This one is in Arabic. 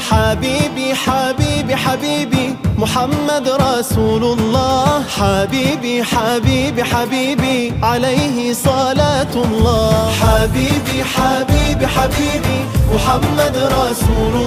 حبيبي حبيبي حبيبي محمد رسول الله حبيبي حبيبي حبيبي عليه صلاة الله. حبيبي حبيبي حبيبي محمد رسول الله